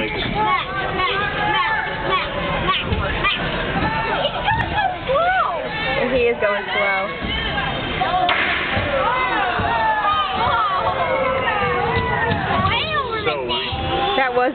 He is going slow. That was